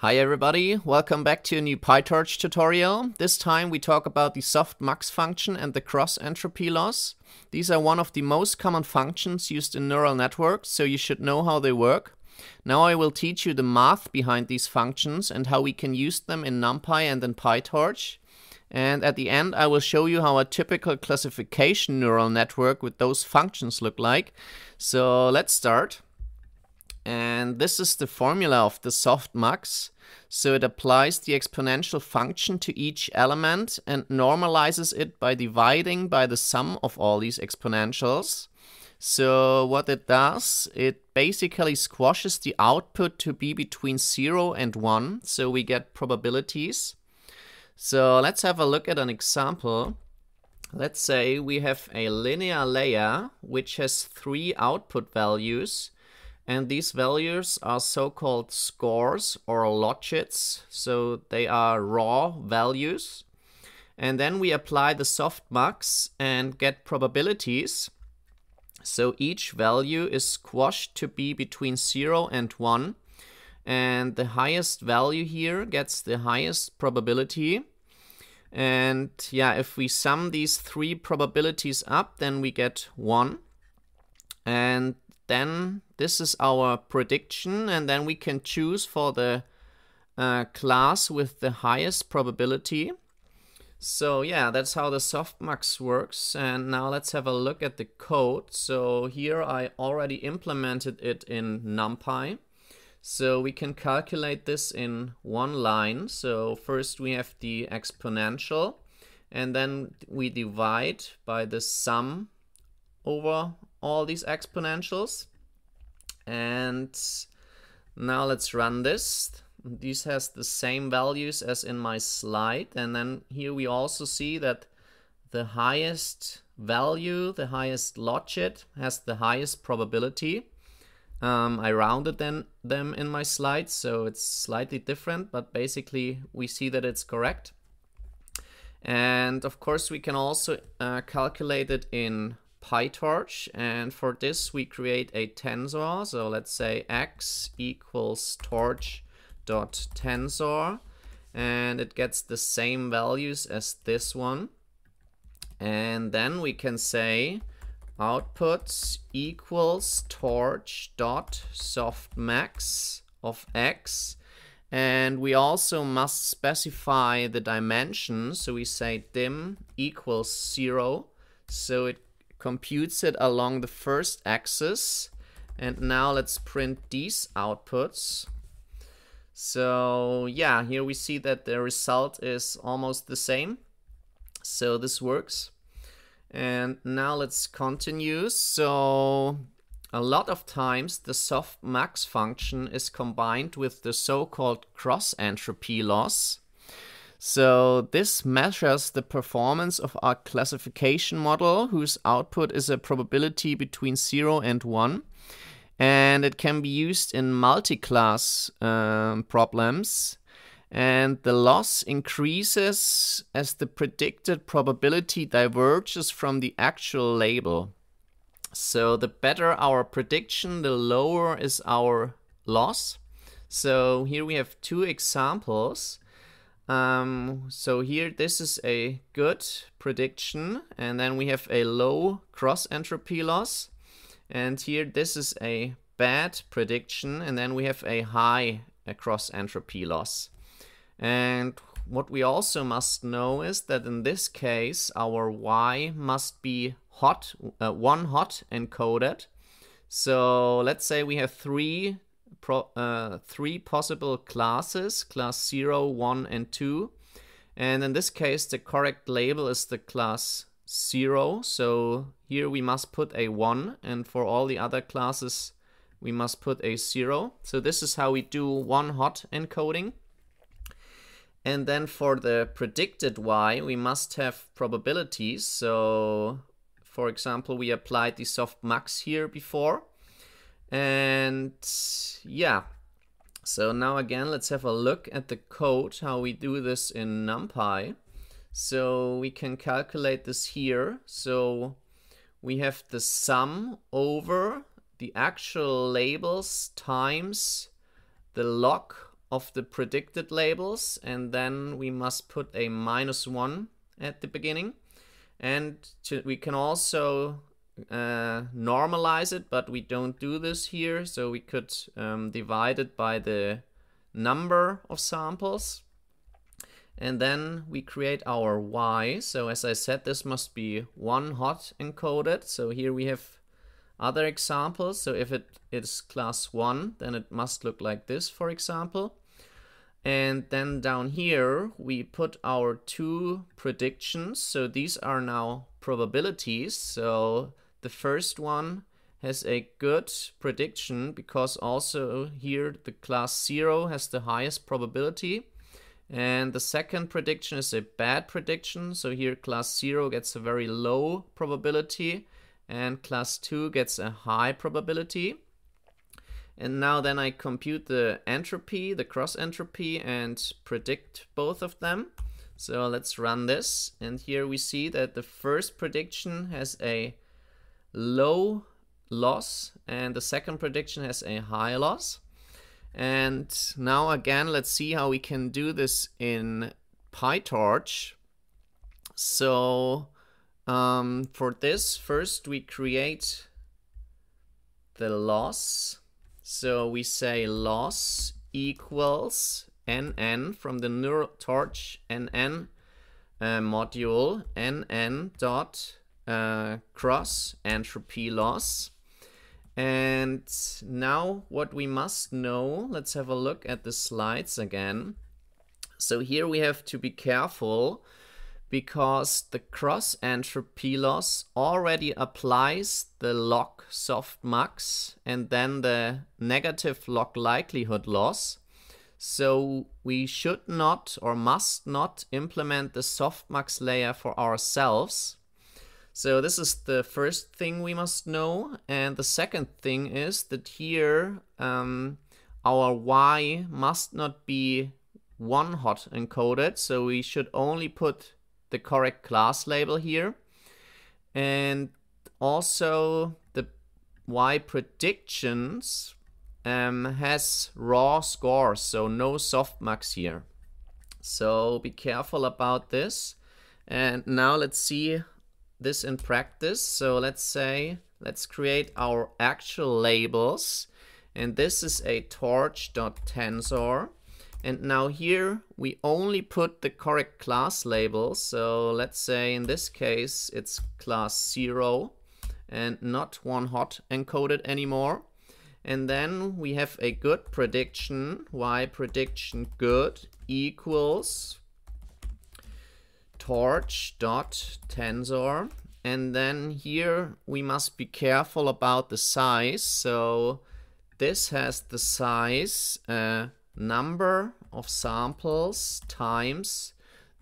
Hi everybody, welcome back to a new PyTorch tutorial. This time we talk about the softmax function and the cross entropy loss. These are one of the most common functions used in neural networks, so you should know how they work. Now I will teach you the math behind these functions and how we can use them in NumPy and in PyTorch. And at the end I will show you how a typical classification neural network with those functions look like. So let's start and this is the formula of the softmax. So it applies the exponential function to each element and normalizes it by dividing by the sum of all these exponentials. So what it does, it basically squashes the output to be between 0 and 1, so we get probabilities. So let's have a look at an example. Let's say we have a linear layer which has three output values and these values are so-called scores or logits, so they are raw values. And then we apply the softmax and get probabilities. So each value is squashed to be between 0 and 1. And the highest value here gets the highest probability. And yeah, if we sum these three probabilities up, then we get 1. And then this is our prediction and then we can choose for the uh, class with the highest probability. So yeah, that's how the softmax works. And now let's have a look at the code. So here I already implemented it in NumPy. So we can calculate this in one line. So first we have the exponential and then we divide by the sum over all these exponentials. And now let's run this. This has the same values as in my slide. And then here we also see that the highest value, the highest logit has the highest probability. Um, I rounded them, them in my slide, so it's slightly different, but basically we see that it's correct. And of course we can also uh, calculate it in PyTorch and for this we create a tensor. So let's say x equals torch dot tensor and it gets the same values as this one. And then we can say outputs equals torch dot softmax of x. And we also must specify the dimension. So we say dim equals zero. So it computes it along the first axis. And now let's print these outputs. So yeah, here we see that the result is almost the same. So this works. And now let's continue. So a lot of times the softmax function is combined with the so-called cross entropy loss. So this measures the performance of our classification model whose output is a probability between 0 and 1. And it can be used in multi-class um, problems. And the loss increases as the predicted probability diverges from the actual label. So the better our prediction, the lower is our loss. So here we have two examples. Um, so here, this is a good prediction, and then we have a low cross entropy loss. And here, this is a bad prediction, and then we have a high cross entropy loss. And what we also must know is that in this case, our y must be hot, uh, one hot encoded. So let's say we have three pro, uh, three possible classes, class 0, 1, and 2. And in this case, the correct label is the class 0. So here we must put a 1, and for all the other classes, we must put a 0. So this is how we do one hot encoding. And then for the predicted y, we must have probabilities. So for example, we applied the softmax here before. And yeah, so now again, let's have a look at the code, how we do this in NumPy. So we can calculate this here. So we have the sum over the actual labels times the log of the predicted labels and then we must put a minus 1 at the beginning. And to, we can also uh, normalize it, but we don't do this here. So we could um, divide it by the number of samples. And then we create our Y. So as I said, this must be one hot encoded. So here we have other examples. So if it is class 1, then it must look like this, for example. And then down here, we put our two predictions. So these are now probabilities. So the first one has a good prediction because also here the class 0 has the highest probability. And the second prediction is a bad prediction. So here class 0 gets a very low probability and class 2 gets a high probability. And now then I compute the entropy, the cross entropy and predict both of them. So let's run this. And here we see that the first prediction has a low loss and the second prediction has a high loss. And now again, let's see how we can do this in PyTorch. So um, for this, first we create the loss. So we say loss equals nn from the neural torch nn uh, module nn dot uh, cross entropy loss. And now what we must know, let's have a look at the slides again. So here we have to be careful because the cross entropy loss already applies the log softmax and then the negative log likelihood loss. So we should not or must not implement the softmax layer for ourselves. So this is the first thing we must know. And the second thing is that here um, our y must not be one hot encoded. So we should only put the correct class label here. And also the Y predictions um, has raw scores, so no softmax here. So be careful about this. And now let's see this in practice. So let's say, let's create our actual labels. And this is a torch.tensor. And now here we only put the correct class label. So let's say in this case it's class 0 and not one hot encoded anymore. And then we have a good prediction. Y prediction good equals torch dot tensor. And then here we must be careful about the size. So this has the size uh, number of samples times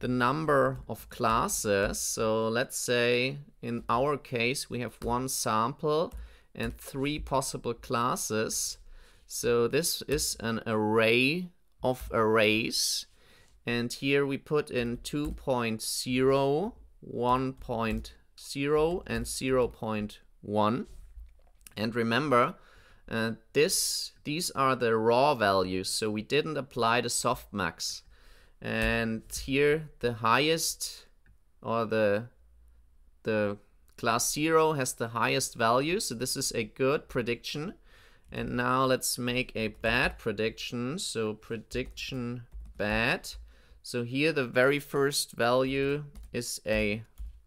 the number of classes. So let's say in our case we have one sample and three possible classes. So this is an array of arrays. And here we put in 2.0, 1.0 and 0.1. And remember, uh, this, these are the raw values, so we didn't apply the softmax. And here the highest or the the class 0 has the highest value, so this is a good prediction. And now let's make a bad prediction, so prediction bad. So here the very first value is a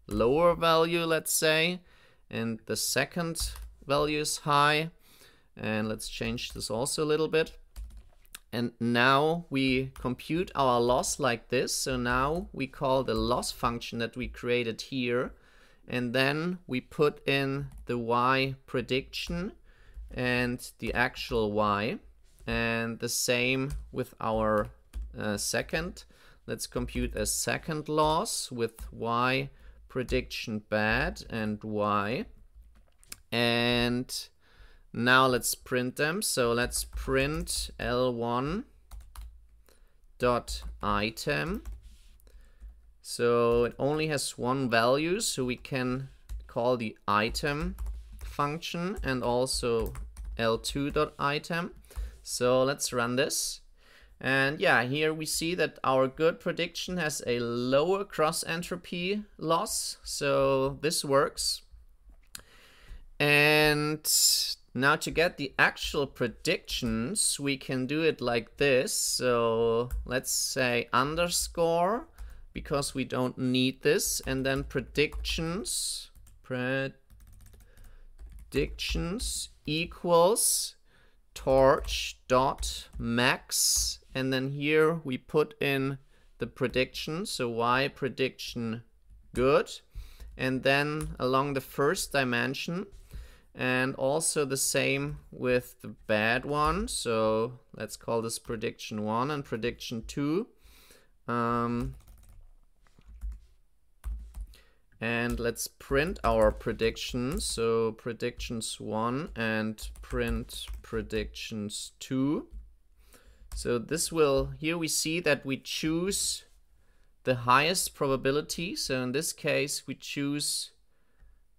lower value, let's say, and the second value is high. And let's change this also a little bit. And now we compute our loss like this. So now we call the loss function that we created here. And then we put in the y prediction and the actual y. And the same with our uh, second. Let's compute a second loss with y prediction bad and y. And now let's print them. So let's print L1 dot item. So it only has one value, so we can call the item function and also L2 dot item. So let's run this. And yeah, here we see that our good prediction has a lower cross entropy loss. So this works. And now to get the actual predictions, we can do it like this. So let's say underscore, because we don't need this. And then predictions, predictions equals torch dot max and then here we put in the prediction so y prediction good and then along the first dimension and also the same with the bad one so let's call this prediction 1 and prediction 2 um, and let's print our predictions. So predictions 1 and print predictions 2. So this will, here we see that we choose the highest probability. So in this case, we choose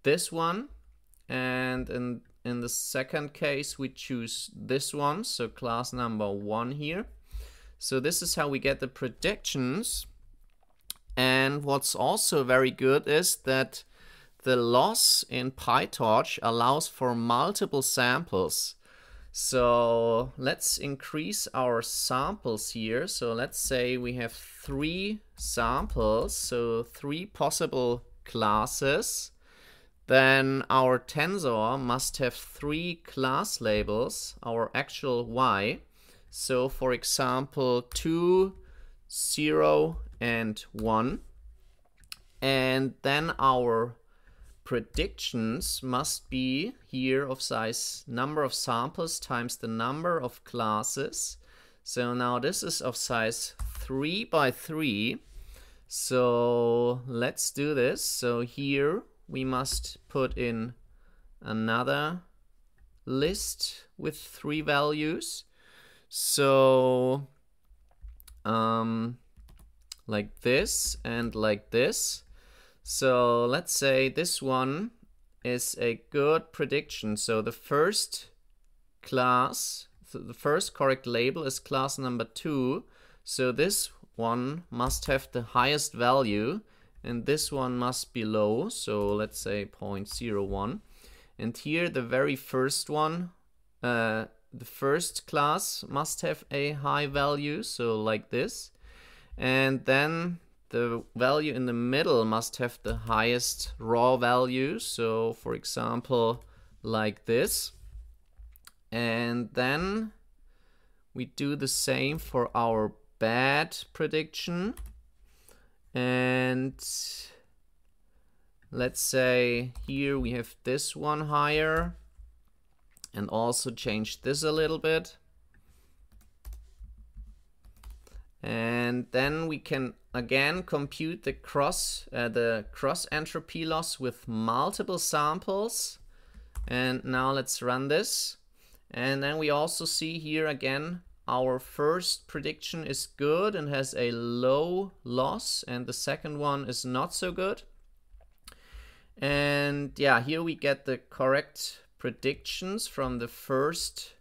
this one. And in, in the second case, we choose this one. So class number one here. So this is how we get the predictions. And what's also very good is that the loss in PyTorch allows for multiple samples. So let's increase our samples here. So let's say we have three samples, so three possible classes. Then our tensor must have three class labels, our actual y. So for example, 2, 0, and 1. And then our predictions must be here of size number of samples times the number of classes. So now this is of size 3 by 3. So let's do this. So here we must put in another list with three values. So um, like this and like this. So let's say this one is a good prediction. So the first class, the first correct label is class number two. So this one must have the highest value and this one must be low. So let's say 0.01. And here the very first one, uh, the first class must have a high value. So like this. And then the value in the middle must have the highest raw value. So for example, like this. And then we do the same for our bad prediction. And let's say here we have this one higher and also change this a little bit. And then we can again compute the cross uh, the cross entropy loss with multiple samples. And now let's run this. And then we also see here again our first prediction is good and has a low loss and the second one is not so good. And yeah, here we get the correct predictions from the first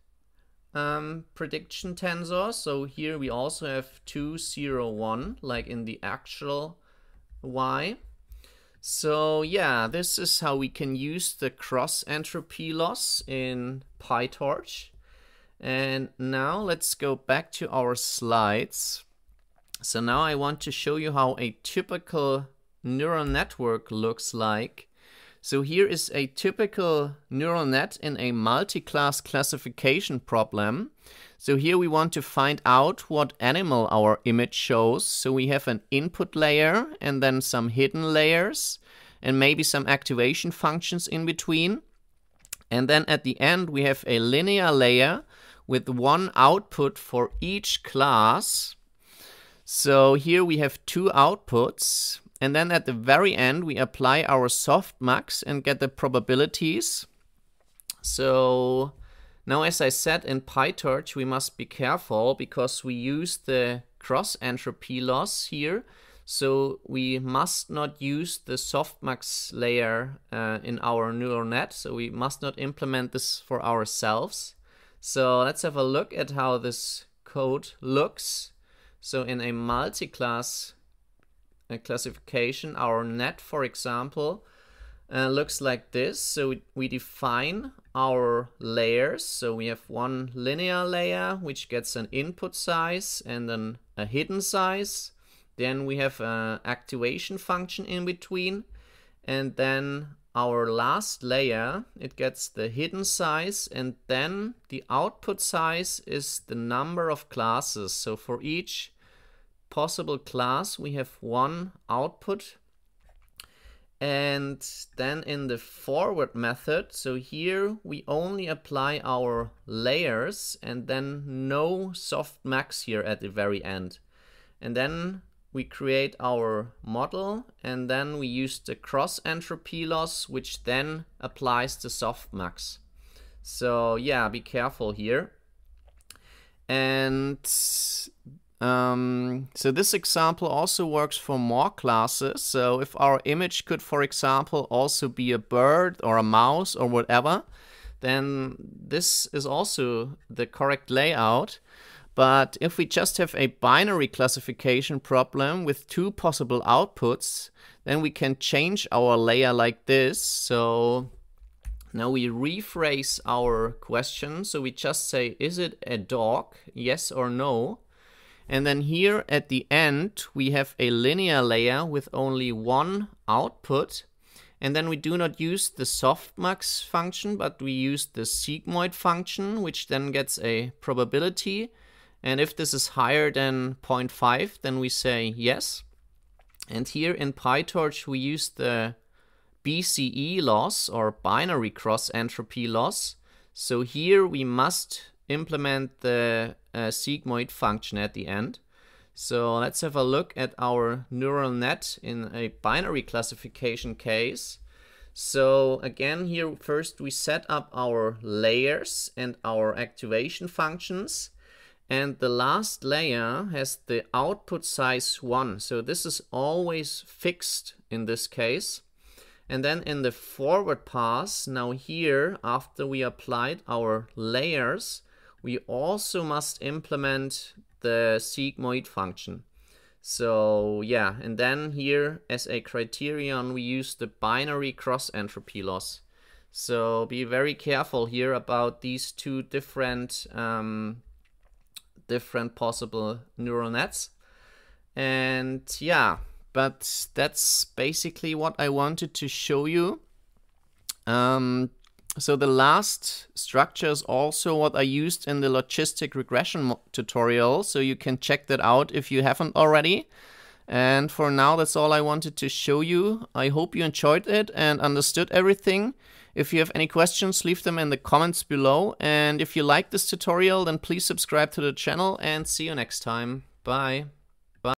um, prediction tensor. So here we also have 2, 0, 1, like in the actual y. So yeah, this is how we can use the cross entropy loss in PyTorch. And now let's go back to our slides. So now I want to show you how a typical neural network looks like so here is a typical neural net in a multi-class classification problem. So here we want to find out what animal our image shows. So we have an input layer and then some hidden layers and maybe some activation functions in between. And then at the end we have a linear layer with one output for each class. So here we have two outputs and then at the very end, we apply our softmax and get the probabilities. So now, as I said in PyTorch, we must be careful because we use the cross entropy loss here. So we must not use the softmax layer uh, in our neural net. So we must not implement this for ourselves. So let's have a look at how this code looks. So in a multi-class classification, our net, for example, uh, looks like this. So we define our layers. So we have one linear layer, which gets an input size and then a hidden size. Then we have an activation function in between. And then our last layer, it gets the hidden size and then the output size is the number of classes. So for each possible class, we have one output. And then in the forward method, so here we only apply our layers and then no softmax here at the very end. And then we create our model and then we use the cross entropy loss which then applies the softmax. So yeah, be careful here. And um, so this example also works for more classes. So if our image could, for example, also be a bird or a mouse or whatever, then this is also the correct layout. But if we just have a binary classification problem with two possible outputs, then we can change our layer like this. So now we rephrase our question. So we just say, is it a dog? Yes or no? And then here at the end, we have a linear layer with only one output. And then we do not use the softmax function, but we use the sigmoid function, which then gets a probability and if this is higher than 0.5, then we say yes. And here in PyTorch, we use the BCE loss or binary cross entropy loss. So here we must implement the uh, sigmoid function at the end. So let's have a look at our neural net in a binary classification case. So again, here first we set up our layers and our activation functions. And the last layer has the output size 1. So this is always fixed in this case. And then in the forward pass, now here, after we applied our layers, we also must implement the sigmoid function. So yeah, and then here as a criterion, we use the binary cross entropy loss. So be very careful here about these two different um, different possible neural nets. And yeah, but that's basically what I wanted to show you. Um, so the last structure is also what I used in the logistic regression tutorial. So you can check that out if you haven't already. And for now, that's all I wanted to show you. I hope you enjoyed it and understood everything. If you have any questions, leave them in the comments below. And if you like this tutorial, then please subscribe to the channel and see you next time. Bye.